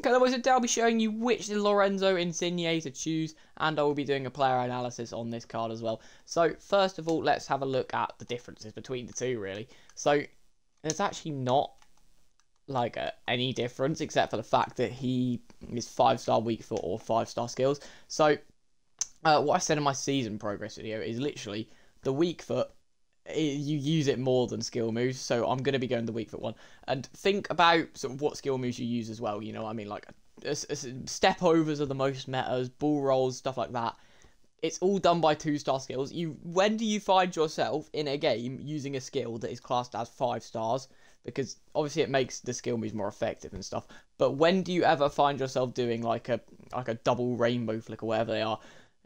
Okay, boys, today I'll be showing you which Lorenzo Insigne to choose, and I will be doing a player analysis on this card as well. So, first of all, let's have a look at the differences between the two, really. So, there's actually not like any difference except for the fact that he is five star weak foot or five star skills. So, uh, what I said in my season progress video is literally the weak foot you use it more than skill moves. So I'm going to be going the weak foot one. And think about sort of what skill moves you use as well. You know, I mean, like step overs are the most metas, ball rolls, stuff like that. It's all done by two star skills. You when do you find yourself in a game using a skill that is classed as five stars? Because obviously it makes the skill moves more effective and stuff. But when do you ever find yourself doing like a like a double rainbow flick or whatever they are?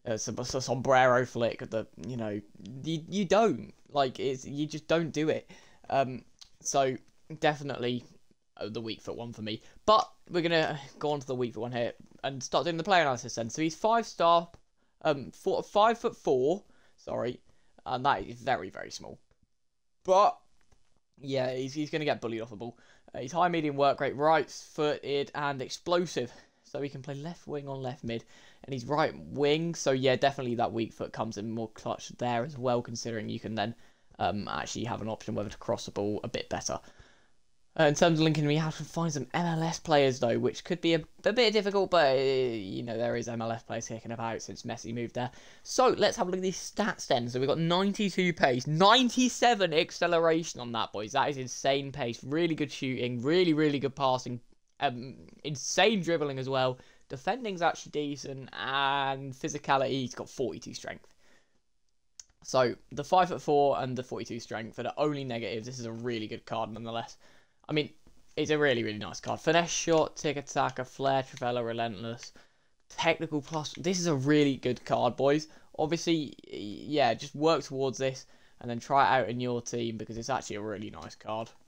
Uh, a sombrero flick, the you know you you don't like it's you just don't do it. Um, so definitely uh, the weak foot one for me. But we're gonna go on to the weak foot one here and start doing the play analysis then. So he's five star, um, four, five foot four. Sorry, and that is very very small. But yeah, he's he's gonna get bullied off the ball. Uh, he's high medium work rate, right footed and explosive so he can play left wing on left mid, and he's right wing. So yeah, definitely that weak foot comes in more clutch there as well, considering you can then um, actually have an option whether to cross the ball a bit better. Uh, in terms of Lincoln, we have to find some MLS players though, which could be a, a bit difficult, but uh, you know there is MLS players kicking about since Messi moved there. So let's have a look at these stats then. So we've got 92 pace, 97 acceleration on that, boys. That is insane pace. Really good shooting, really really good passing, um, insane dribbling as well. Defending's actually decent, and physicality, he's got 42 strength. So the 5 foot 4 and the 42 strength are the only negatives. This is a really good card nonetheless. I mean, it's a really, really nice card. Finesse shot, Tiki Taka, flair, Trivela, relentless, technical plus. This is a really good card, boys. Obviously, yeah, just work towards this and then try it out in your team because it's actually a really nice card.